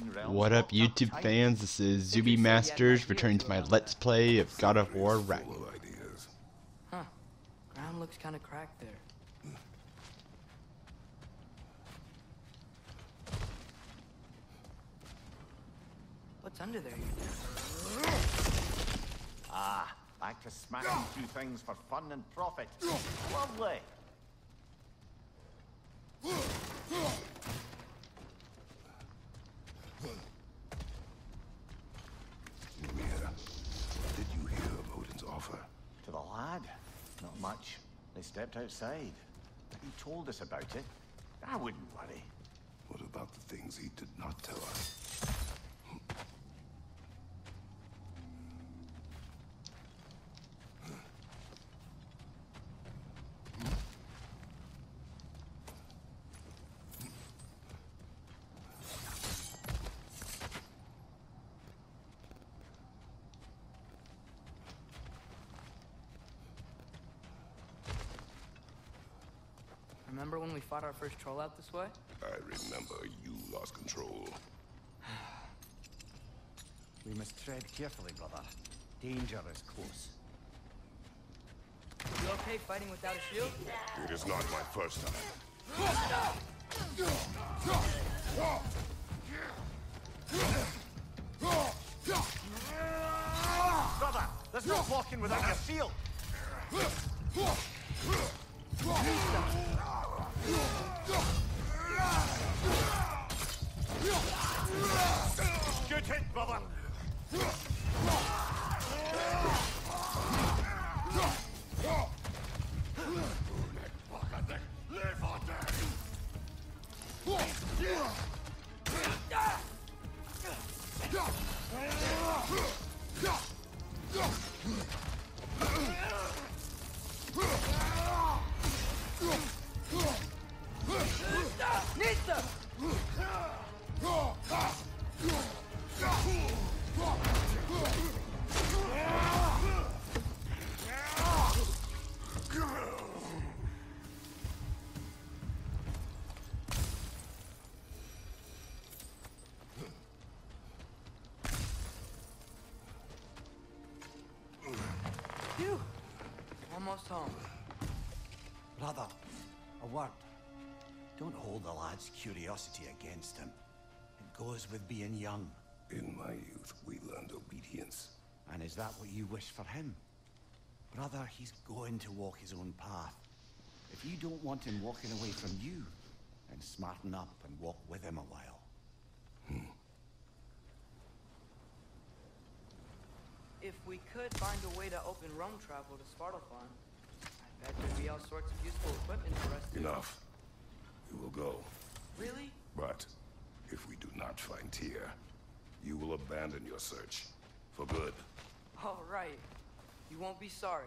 unseen realms. What up, YouTube fans? This is Zyuubi Masters returning to my Let's Play of God of War Ragnarok. Ideas. Huh. Ground looks kind of cracked there. What's under there? Ah, back to smashing through things for fun and profit. Lovely. Mimir, what did you hear of Odin's offer? To the lad, not much. They stepped outside. He told us about it. I wouldn't worry. What about the things he did not tell us? Remember when we fought our first troll out this way? I remember you lost control. We must tread carefully, brother. Danger is close. You okay fighting without a shield? It is not my first time. Brother, there's no walking without your shield. Good hit, brother. Hold curiosity against him. It goes with being young. In my youth, we learned obedience. And is that what you wish for him? Brother, he's going to walk his own path. If you don't want him walking away from you, then smarten up and walk with him a while. Hmm. If we could find a way to open roam travel to Svartalfheim, I bet there'd be all sorts of useful equipment for us. Enough. We will go. Really? But if we do not find Tyr, you will abandon your search. For good. All right. You won't be sorry.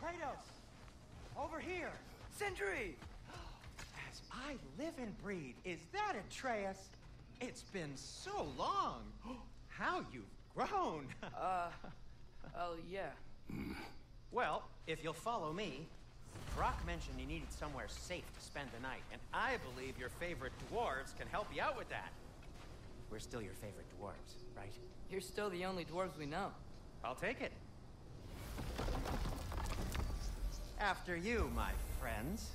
Kratos! Over here! Sindri! As I live and breathe, is that Atreus? It's been so long! How you've grown! Uh, oh, yeah. Well, if you'll follow me, Brok mentioned you needed somewhere safe to spend the night, and I believe your favorite dwarves can help you out with that. We're still your favorite dwarves, right? You're still the only dwarves we know. I'll take it. After you, my friends.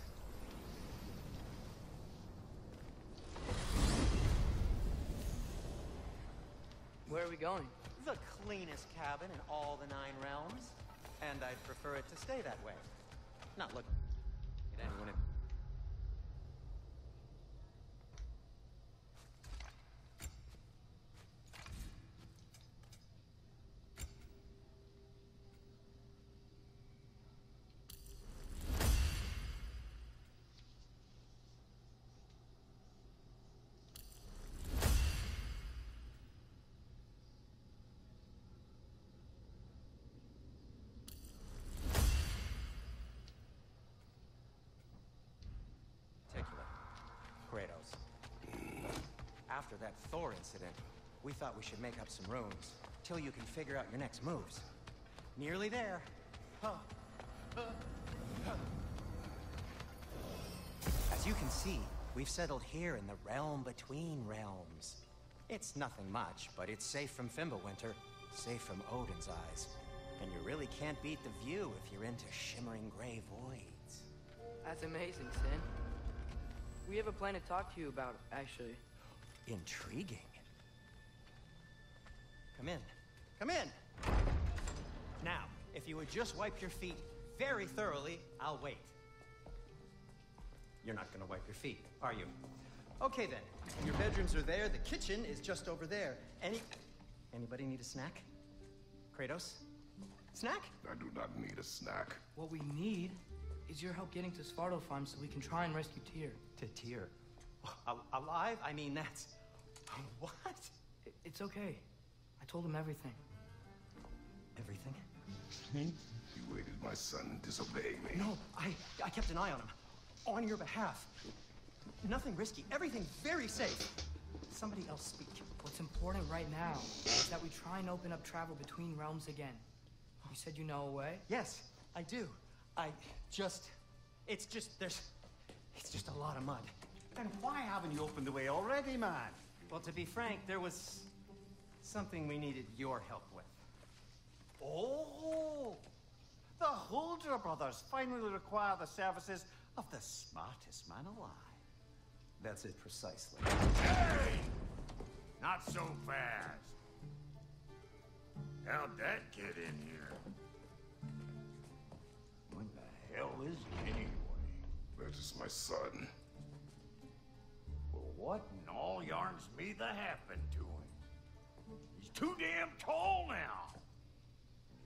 Where are we going? The cleanest cabin in all the Nine Realms. And I'd prefer it to stay that way. Not look at anyone in... particular. Kratos. After that Thor incident, we thought we should make up some runes, till you can figure out your next moves. Nearly there. As you can see, we've settled here in the realm between realms. It's nothing much, but it's safe from Fimbulwinter, safe from Odin's eyes. And you really can't beat the view if you're into shimmering gray voids. That's amazing, Sin. We have a plan to talk to you about, actually. Intriguing. Come in. Come in! Now, if you would just wipe your feet very thoroughly, I'll wait. You're not gonna wipe your feet, are you? Okay then. Your bedrooms are there, the kitchen is just over there. Any... Anybody need a snack? Kratos? Snack? I do not need a snack. What we need is your help getting to Svartalfheim so we can try and rescue Tyr. To Tyr. Al- alive? I mean, that's... What? It's okay. I told him everything. Everything? Hmm? You aided my son disobeying me. No, I, I kept an eye on him. On your behalf. Nothing risky. Everything very safe. Somebody else speak. What's important right now is that we try and open up travel between realms again. You said you know a way? Yes, I do. I just... It's just, there's... It's just a lot of mud. Then why haven't you opened the way already, man? Well, to be frank, there was something we needed your help with. Oh! The Huldra brothers finally require the services of the smartest man alive. That's it precisely. Hey! Not so fast. How'd that get in here? What the hell is he anyway? That is my son. Well, what in all yarns me the happened to him? He's too damn tall now.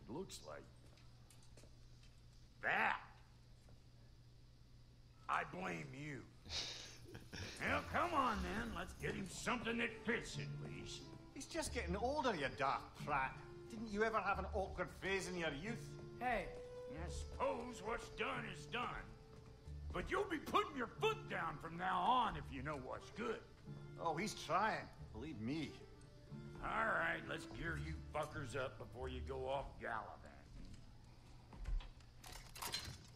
It looks like that. I blame you. well, come on then. Let's get him something that fits at least. He's just getting older, you dark prat. Didn't you ever have an awkward phase in your youth? Hey, I suppose what's done is done. But you'll be putting your foot down from now on if you know what's good. Oh, he's trying. Believe me. All right, let's gear you fuckers up before you go off gallivanting.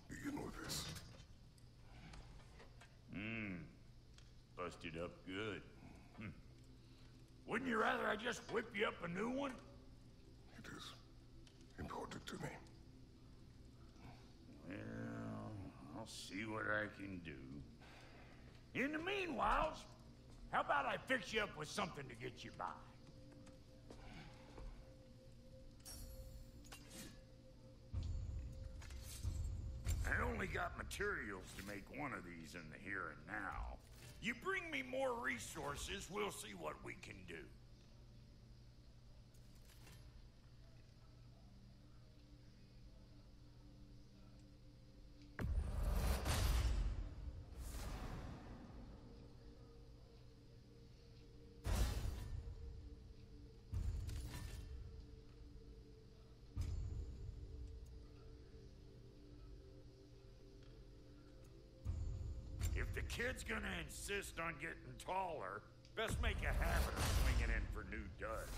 Begin with this. Hmm. Busted up good. Hmm. Wouldn't you rather I just whip you up a new one? It is important to me. Well, I'll see what I can do. In the meanwhile, how about I fix you up with something to get you by? I only got materials to make one of these in the here and now. You bring me more resources, we'll see what we can do. Kid's gonna insist on getting taller, best make a habit of swinging in for new duds.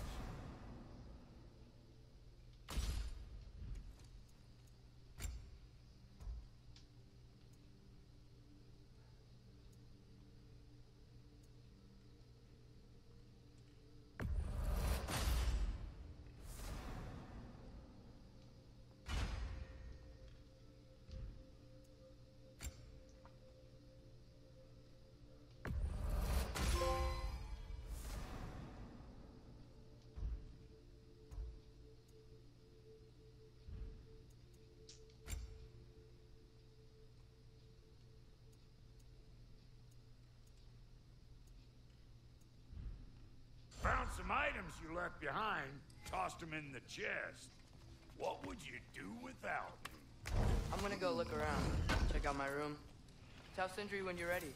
Some you left behind, tossed them in the chest. What would you do without me? I'm gonna go look around. Check out my room. Tell Sindri when you're ready.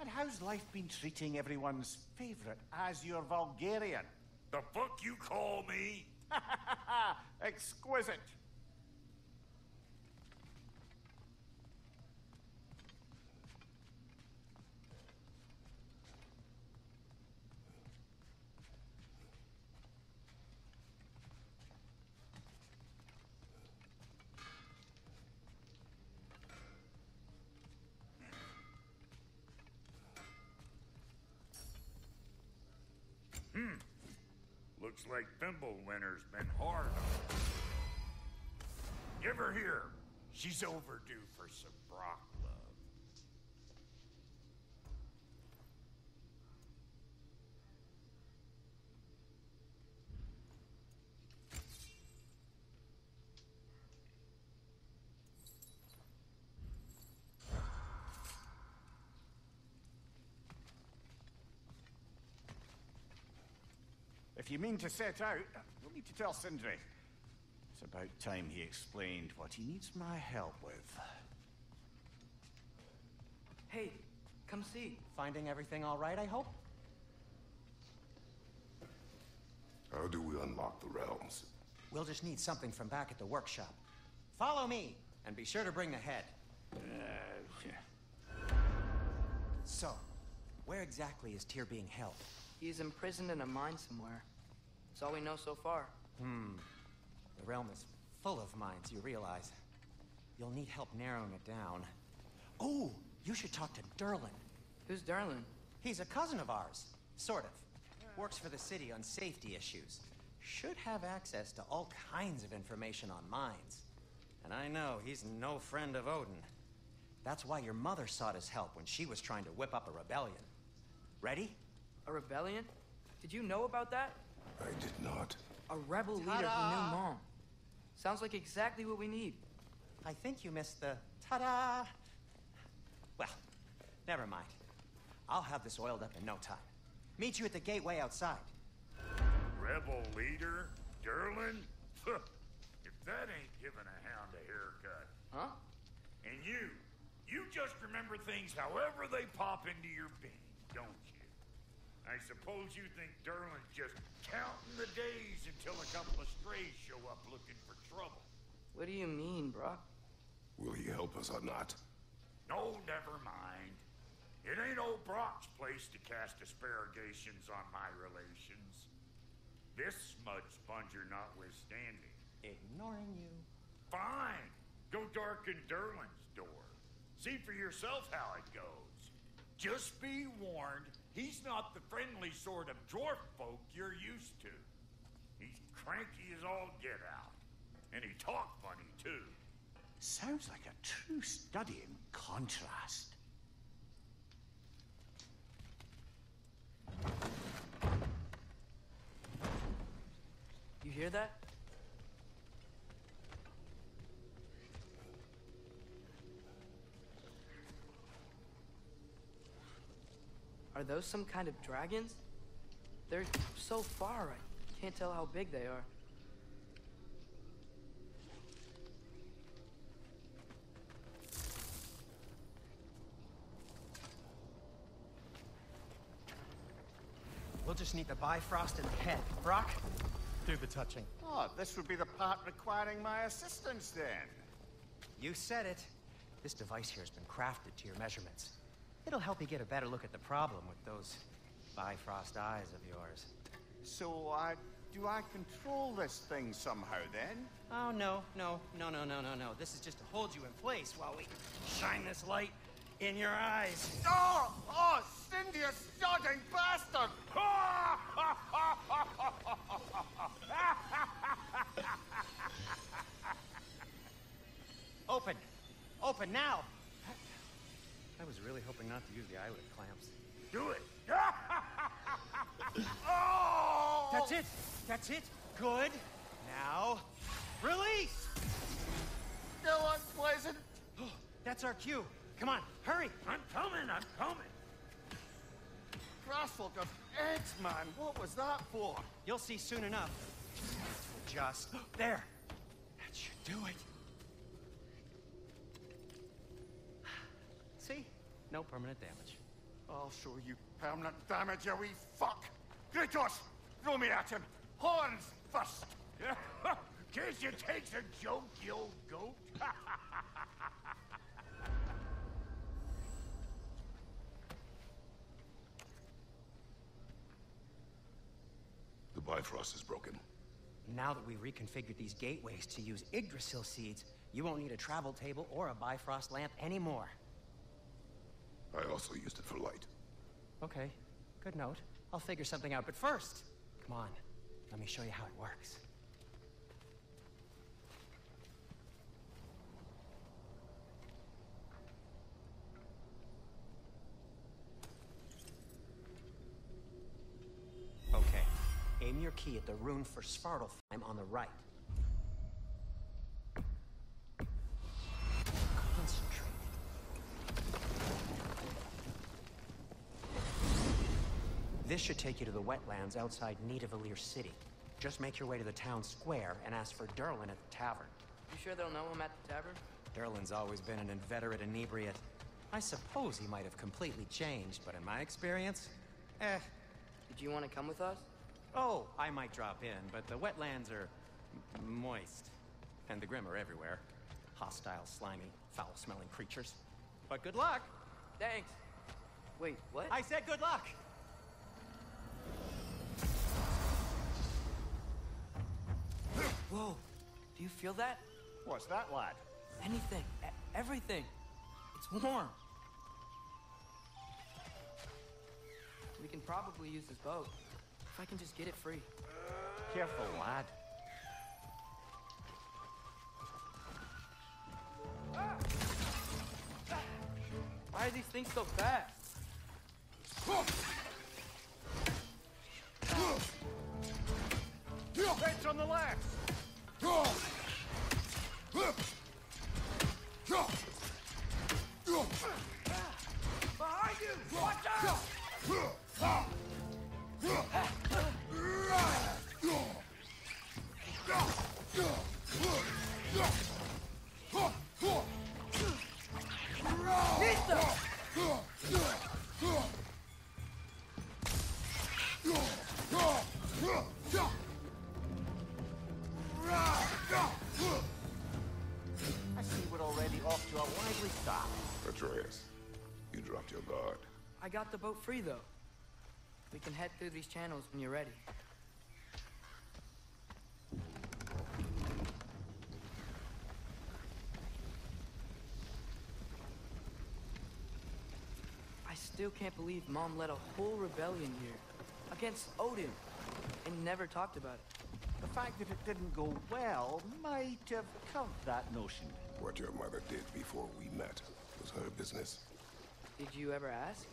And how's life been treating everyone's favorite Azure Vulgarian? The fuck you call me? Exquisite. Like Fimbulwinter's been hard on her. Give her here. She's overdue for some Brok love. If you mean to set out, uh, you'll need to tell Sindri. It's about time he explained what he needs my help with. Hey, come see. Finding everything all right, I hope? How do we unlock the realms? We'll just need something from back at the workshop. Follow me, and be sure to bring the head. Uh, so, where exactly is Tyr being held? He's imprisoned in a mine somewhere. That's all we know so far. Hmm. The realm is full of mines, you realize. You'll need help narrowing it down. Oh, you should talk to Durlin. Who's Durlin? He's a cousin of ours, sort of. Works for the city on safety issues. Should have access to all kinds of information on mines. And I know he's no friend of Odin. That's why your mother sought his help when she was trying to whip up a rebellion. Ready? A rebellion? Did you know about that? I did not. A rebel leader who knew mom. Sounds like exactly what we need. I think you missed the ta-da. Well, never mind. I'll have this oiled up in no time. Meet you at the gateway outside. Rebel leader? Durlin? if that ain't giving a hound a haircut. Huh? And you, you just remember things however they pop into your being, don't you? I suppose you think Durlin's just counting the days until a couple of strays show up looking for trouble. What do you mean, Brok? Will he help us or not? No, never mind. It ain't old Brok's place to cast asparagations on my relations. This smudge sponger notwithstanding. Ignoring you. Fine. Go darken Durlin's door. See for yourself how it goes. Just be warned, he's not the friendly sort of dwarf folk you're used to. He's cranky as all get out. And he talk funny, too. Sounds like a true study in contrast. You hear that? Are those some kind of dragons? They're so far, I can't tell how big they are. We'll just need the Bifrost in the head. Brok, do the touching. Oh, this would be the part requiring my assistance then. You said it. This device here has been crafted to your measurements. It'll help you get a better look at the problem with those Bifrost eyes of yours. So, uh, do I control this thing somehow then? Oh, no, no, no, no, no, no, no. This is just to hold you in place while we shine this light in your eyes. Oh! Oh, Sindri, you sodding bastard! Open! Open now! I was really hoping not to use the eyelid clamps. Do it. Oh! That's it! That's it! Good! Now, release! Still unpleasant. That's our cue. Come on, hurry! I'm coming, I'm coming. Grassful of eggs, man. What was that for? You'll see soon enough. Just there. That should do it. See? No permanent damage. I'll show you permanent damage, you wee fuck. Kratos, throw me at him. Horns first. Case you takes a joke, you old goat. The Bifrost is broken. Now that we've reconfigured these gateways to use Yggdrasil seeds, you won't need a travel table or a Bifrost lamp anymore. I also used it for light. Okay, good note. I'll figure something out, but first, come on. Let me show you how it works. Okay. Aim your key at the rune for Svartalfheim on the right. This should take you to the wetlands outside Nidavellir City. Just make your way to the town square and ask for Durlin at the tavern. You sure they'll know I'm at the tavern? Durlin's always been an inveterate inebriate. I suppose he might have completely changed, but in my experience, eh. Did you want to come with us? Oh, I might drop in, but the wetlands are moist. And the Grim are everywhere. Hostile, slimy, foul-smelling creatures. But good luck! Thanks. Wait, what? I said good luck! Whoa. Do you feel that? What's that, lad? Anything. E- everything. It's warm. We can probably use this boat. If I can just get it free. Careful, lad. Why are these things so fast? Fence on the left! Behind you! Watch out! I to a lively. Atreus, you dropped your guard. I got the boat free, though. We can head through these channels when you're ready. I still can't believe Mom led a whole rebellion here against Odin and never talked about it. The fact that it didn't go well might have covered that notion. What your mother did before we met was her business. Did you ever ask?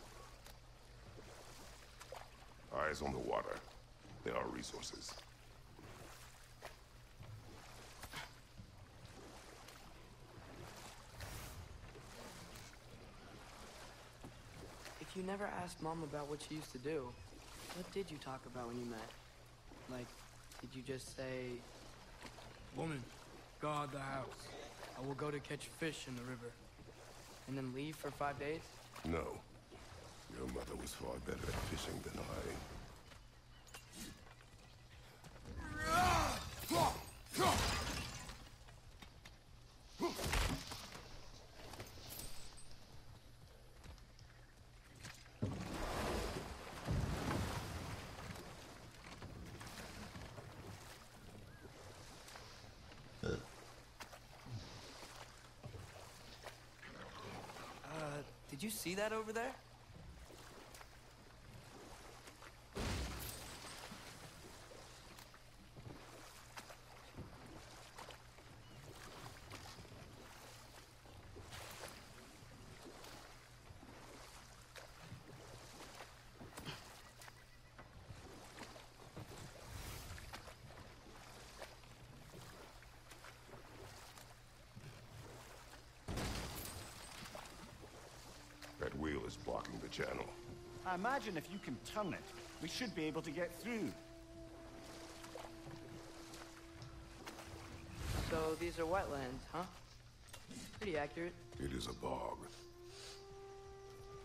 Eyes on the water. There are resources. If you never asked Mom about what she used to do, what did you talk about when you met? Like, did you just say, Woman, guard the house. I will go to catch fish in the river. And then leave for five days? No. Your mother was far better at fishing than I. Uh, did you see that over there? That wheel is blocking the channel. I imagine if you can turn it, we should be able to get through. So these are wetlands, huh? Pretty accurate. It is a bog.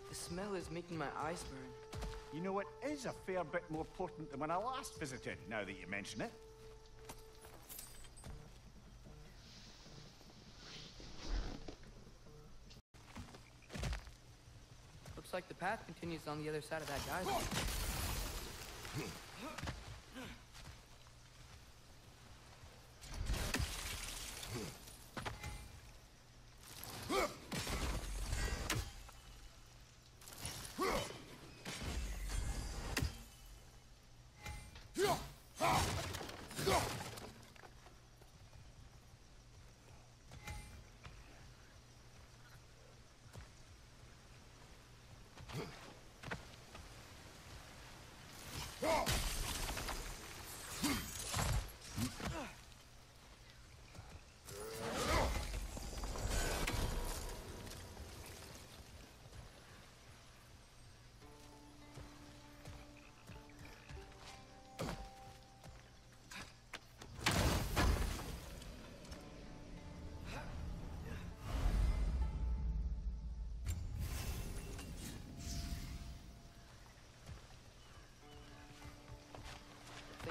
The smell is making my eyes burn. You know, it is a fair bit more potent than when I last visited, now that you mention it. Looks like the path continues on the other side of that geyser. Stop!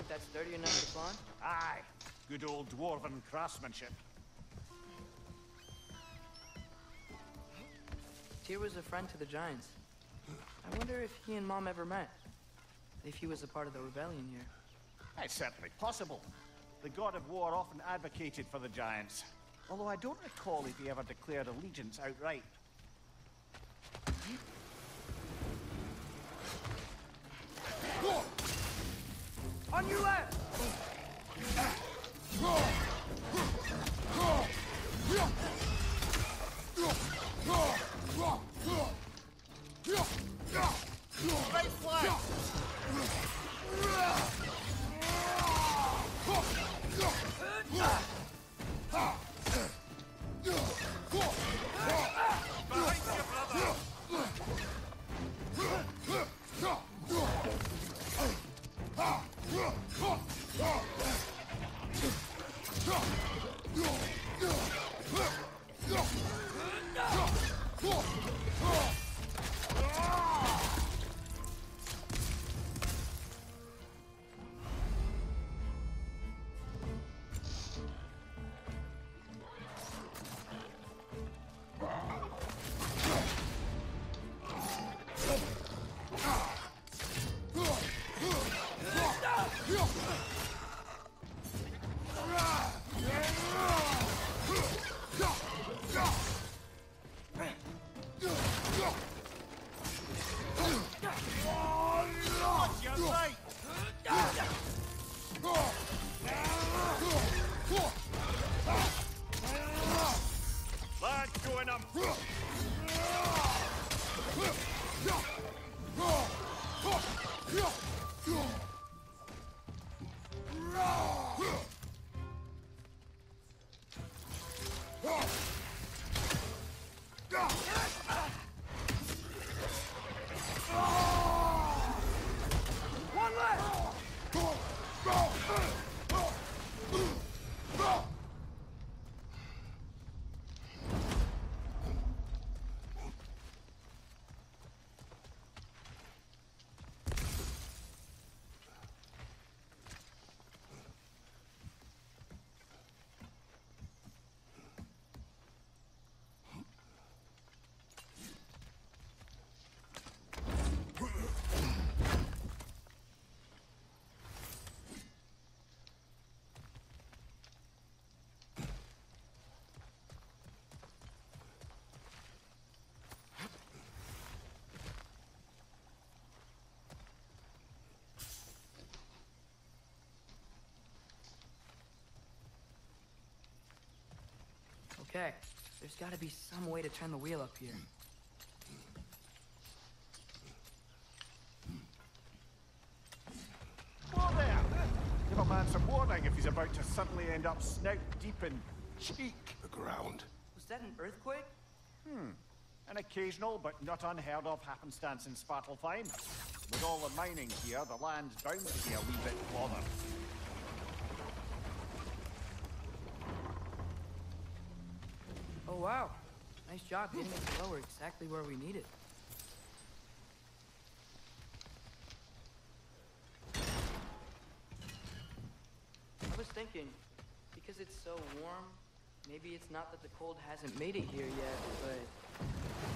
Think that's sturdy enough to climb? Aye. Good old dwarven craftsmanship. Tyr was a friend to the Giants. I wonder if he and Mom ever met. If he was a part of the rebellion here. It's certainly possible. The god of war often advocated for the giants. Although I don't recall if he ever declared allegiance outright. On your left! Watch Okay, there's gotta be some way to turn the wheel up here. Whoa there! Give a man some warning if he's about to suddenly end up snout deep in cheek. The ground. Was that an earthquake? Hmm. An occasional but not unheard of happenstance in Svartalfheim. With all the mining here, the land's bound to be a wee bit bothered. Oh wow. Nice job getting us the lower exactly where we need it. I was thinking, because it's so warm, maybe it's not that the cold hasn't made it here yet, but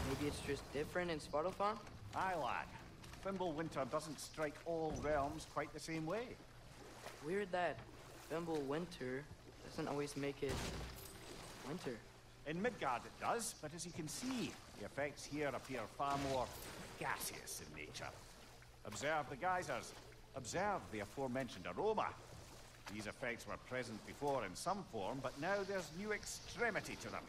maybe it's just different in Svartalfheim? Aye, lad. Fimbulwinter doesn't strike all realms quite the same way. Weird that Fimbulwinter doesn't always make it winter. In Midgard it does, but as you can see, the effects here appear far more gaseous in nature. Observe the geysers. Observe the aforementioned aroma. These effects were present before in some form, but now there's new extremity to them.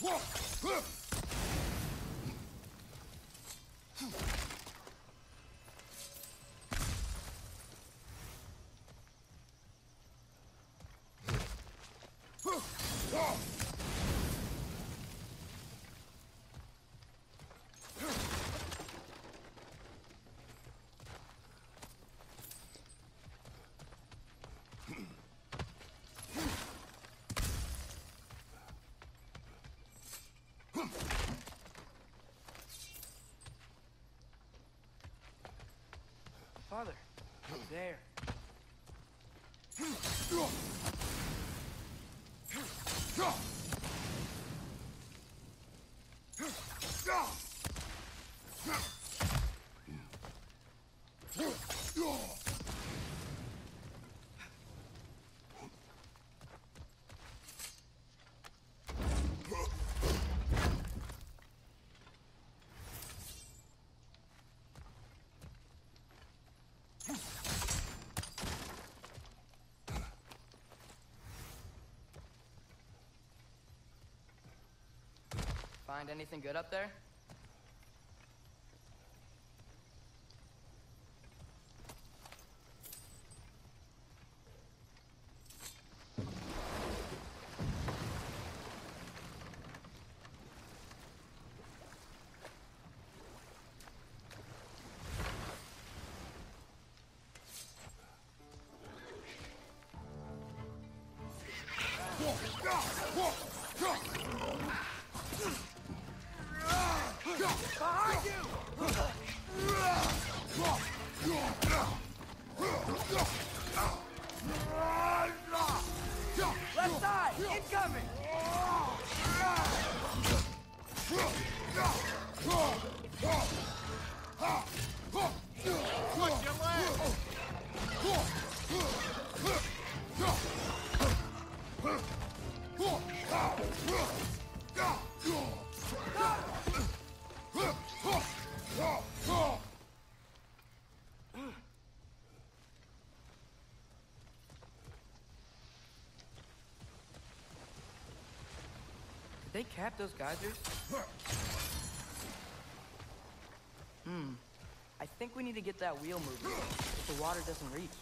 Huh? Father, there. Find anything good up there? Cap those geysers? Hmm. I think we need to get that wheel moving. If the water doesn't reach.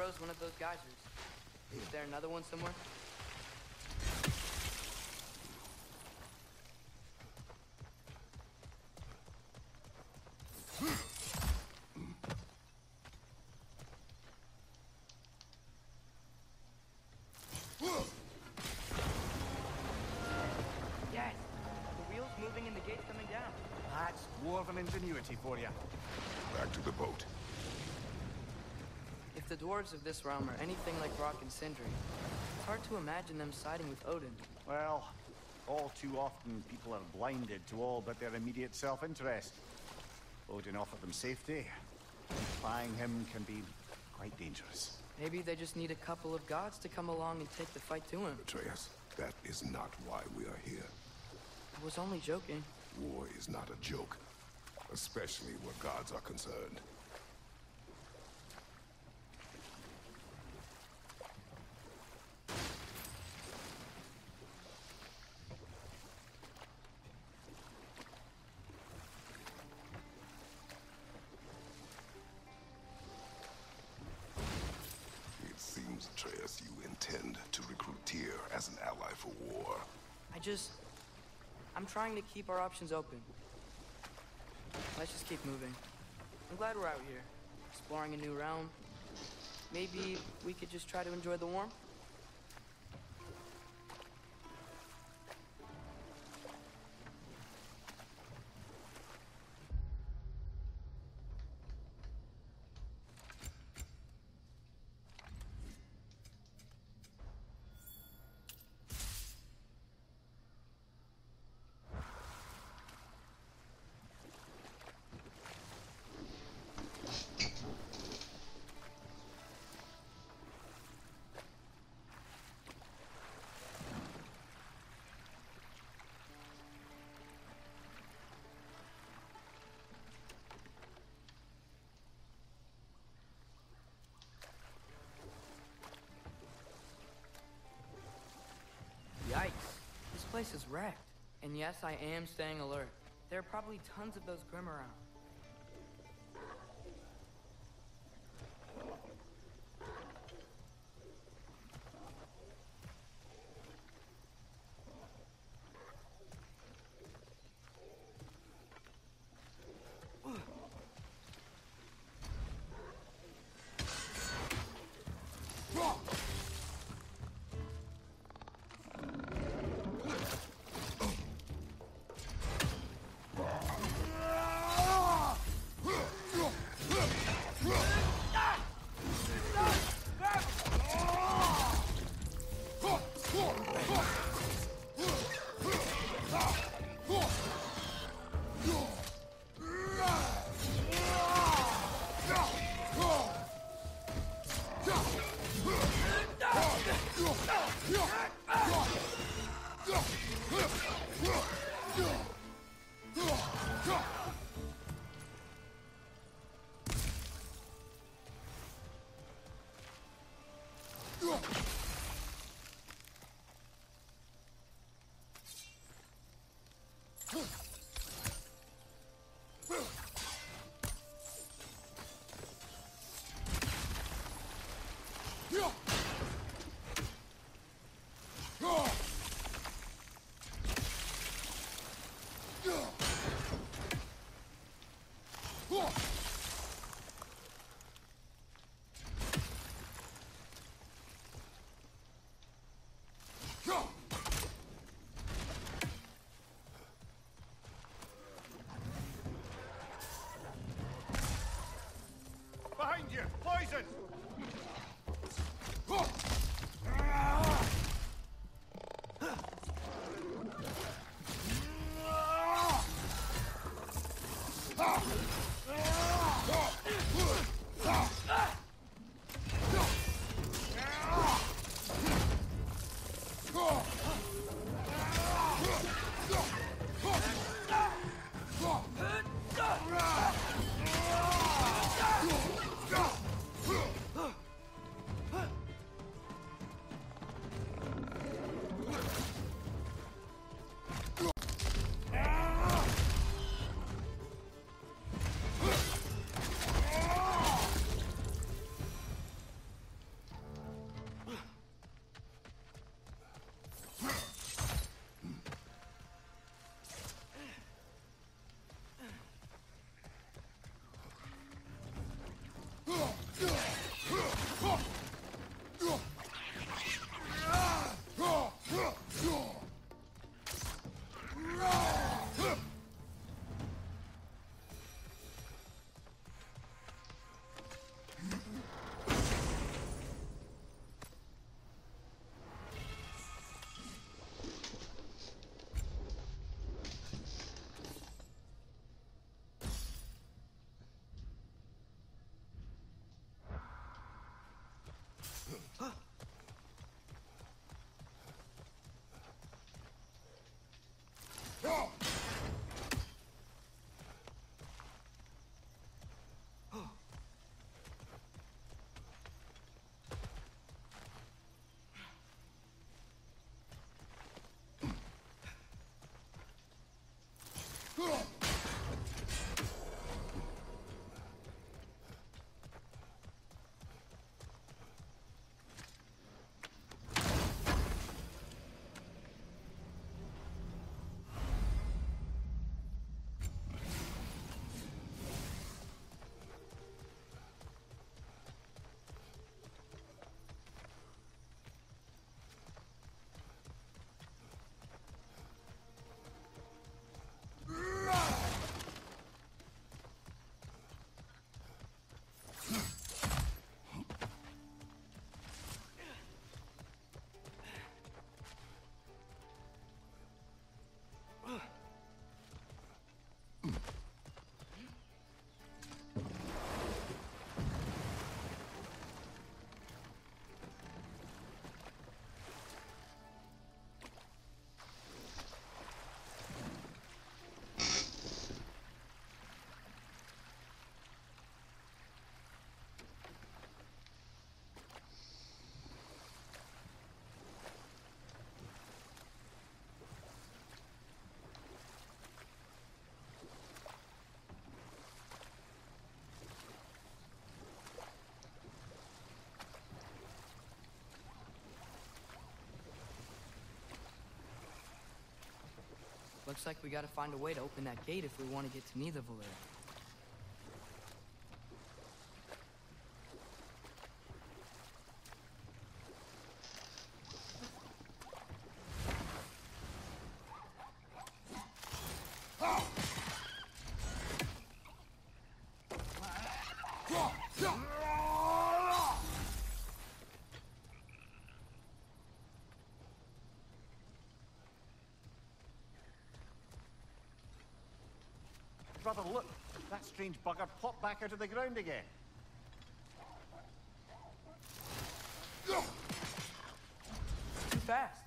Froze one of those geysers. Is there another one somewhere? Yes! The wheel's moving and the gate's coming down. That's dwarven ingenuity for you. Back to the boat. If the dwarves of this realm are anything like Brok and Sindri, it's hard to imagine them siding with Odin. Well, all too often people are blinded to all but their immediate self-interest. Odin offered them safety. Defying him can be quite dangerous. Maybe they just need a couple of gods to come along and take the fight to him. Atreus, that is not why we are here. I was only joking. War is not a joke, especially where gods are concerned. Just... I'm trying to keep our options open. Let's just keep moving. I'm glad we're out here, exploring a new realm. Maybe we could just try to enjoy the warmth? Place is wrecked. And yes, I am staying alert. There are probably tons of those Grim around. Huh! Looks like we gotta find a way to open that gate if we want to get to Nidavellir. Brother, look! That strange bugger popped back out of the ground again. Too fast.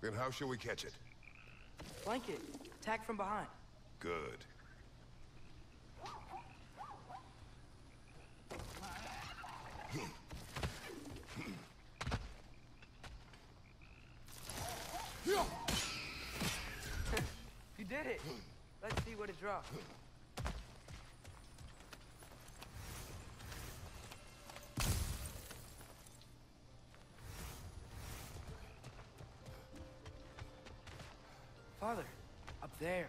Then how shall we catch it? Flank it. Attack from behind. Good. You did it. Let's see what it drops. Up there.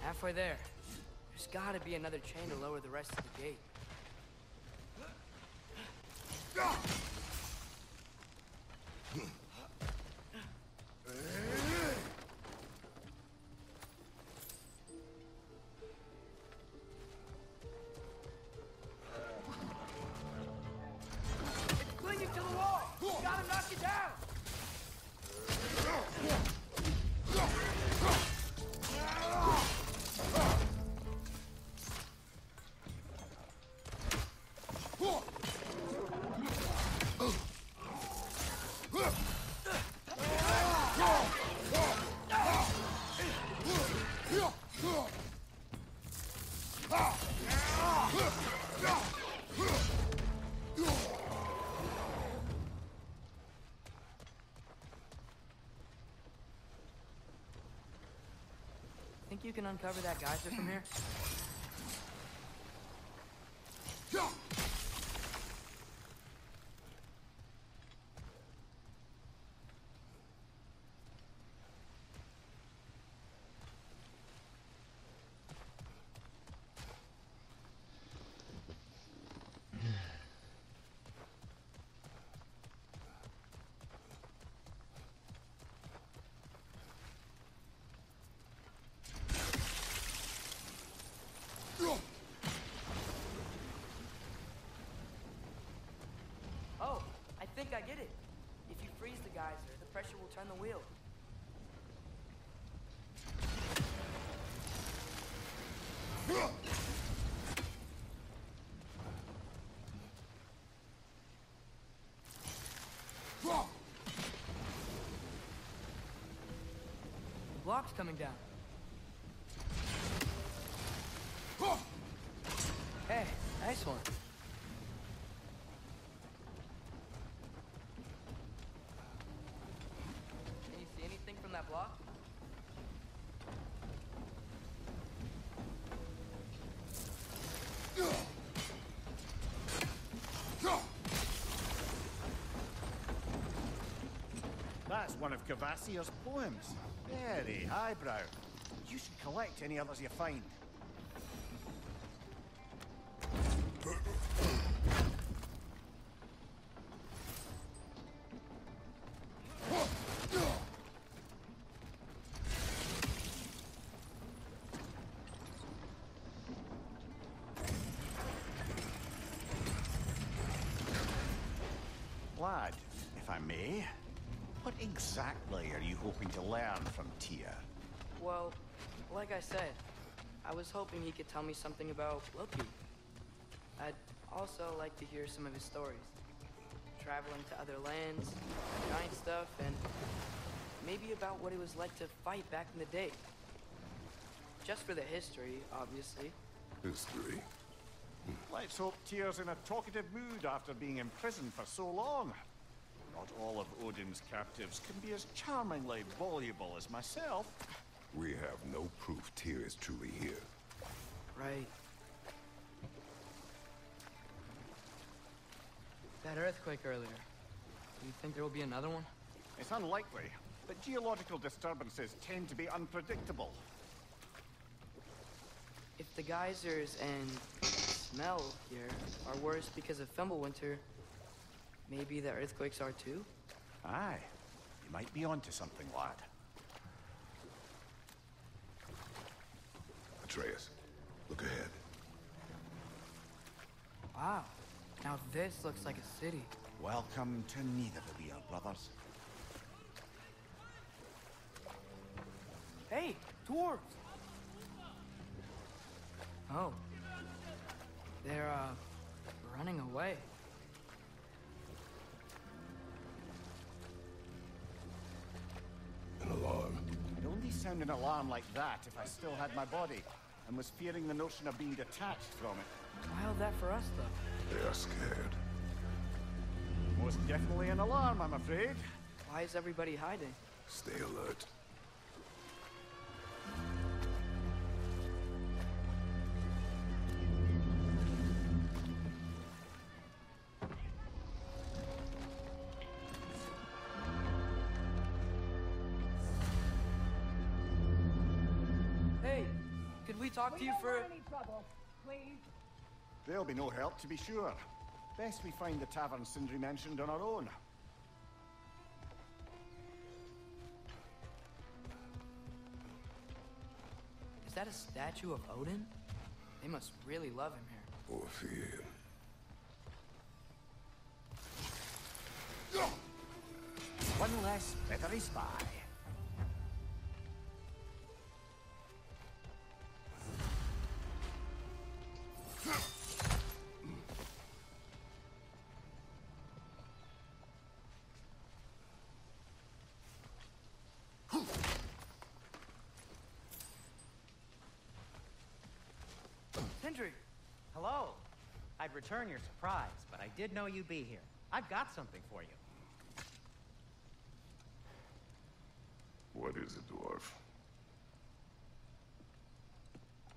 Halfway there. There's gotta be another chain to lower the rest of the gate. You can uncover that geyser from here? Oh, I think I get it. If you freeze the geyser, the pressure will turn the wheel. The block's coming down. That's one of Kvasir's poems. Very highbrow. You should collect any others you find. Lad, if I may, what exactly are you hoping to learn from Tyr? Well, like I said, I was hoping he could tell me something about Loki. I'd also like to hear some of his stories. Traveling to other lands, giant stuff, and maybe about what it was like to fight back in the day. Just for the history, obviously. History. Hmm. Let's hope Tyr's in a talkative mood after being imprisoned for so long. Not all of Odin's captives can be as charmingly voluble as myself. We have no proof Tyr is truly here. Right. That earthquake earlier. Do you think there will be another one? It's unlikely, but geological disturbances tend to be unpredictable. If the geysers and smell here are worse because of Fimbulwinter, maybe the earthquakes are too? Aye, you might be onto something, lad. Atreus, look ahead. Wow. Now this looks like a city. Welcome to Nidavellir, brothers. Hey, dwarves! Oh. They're, uh, running away. Sound an alarm like that if I still had my body, and was fearing the notion of being detached from it. Wild that for us, though. They are scared. Most definitely an alarm, I'm afraid. Why is everybody hiding? Stay alert. You for... any trouble, please. There'll be no help, to be sure. Best we find the tavern Sindri mentioned on our own. Is that a statue of Odin? They must really love him here. Or fear. him. One less feathery spy. Hello. I'd return your surprise, but I did know you'd be here. I've got something for you. What is it, dwarf?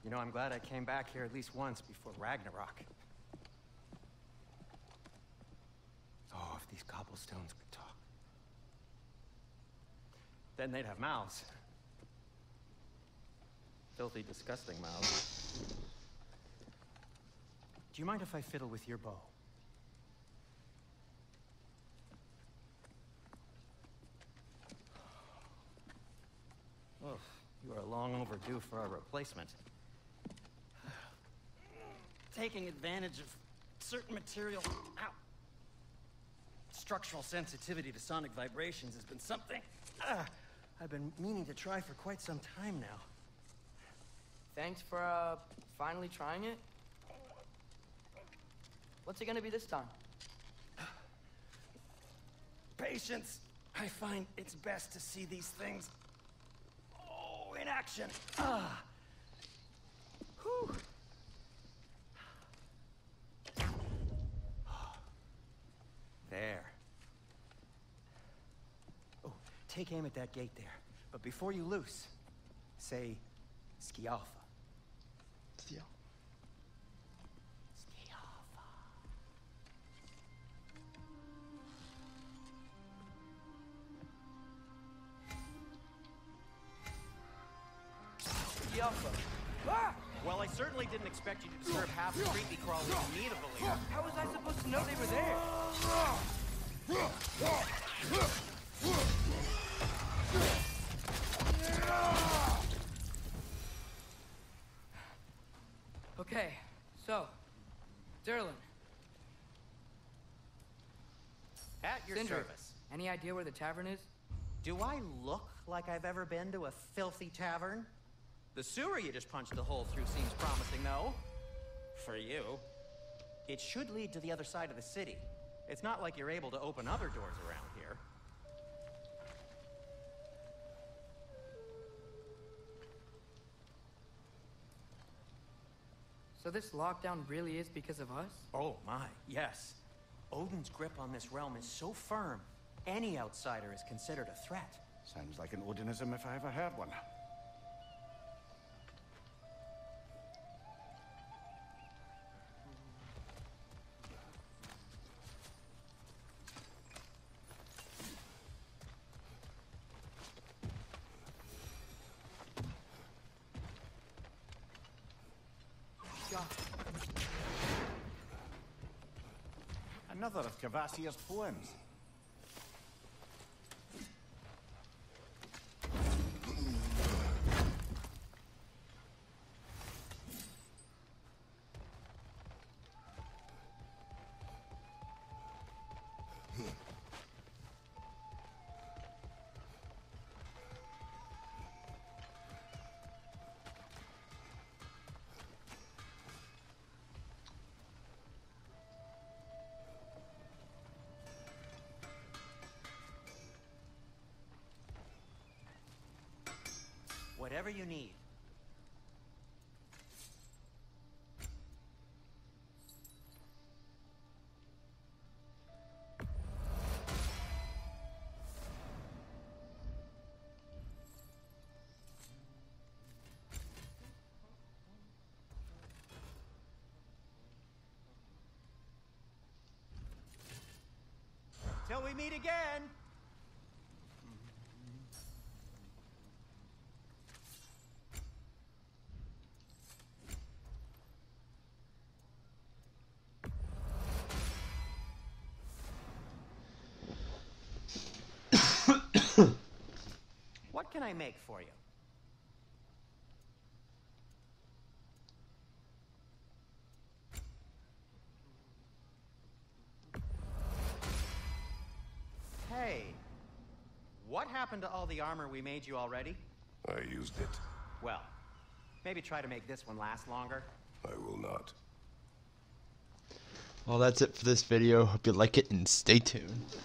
You know, I'm glad I came back here at least once before Ragnarok. Oh, if these cobblestones could talk. Then they'd have mouths. Filthy, disgusting mouths. Do you mind if I fiddle with your bow? Oh, you are long overdue for a replacement. Taking advantage of certain material. Ow. Structural sensitivity to sonic vibrations has been something ah, I've been meaning to try for quite some time now. Thanks for, uh, finally trying it. What's it gonna be this time? Patience. I find it's best to see these things. Oh, in action. Ah. Whew. There. Oh, take aim at that gate there. But before you loose, say Skialfa. Well, I certainly didn't expect you to disturb half the creepy crawlers who need to believe. How was I supposed to know they were there? Okay, so, Durlin, At your service. any idea where the tavern is? Do I look like I've ever been to a filthy tavern? The sewer you just punched a hole through seems promising, though. For you. It should lead to the other side of the city. It's not like you're able to open other doors around here. So this lockdown really is because of us? Oh my, yes. Odin's grip on this realm is so firm, any outsider is considered a threat. Sounds like an Odinism if I ever heard one. Of poems. Whatever you need. Till we meet again. Can I make for you? Hey, what happened to all the armor we made you already? I used it. Well, maybe try to make this one last longer. I will not. Well, that's it for this video. Hope you like it and stay tuned.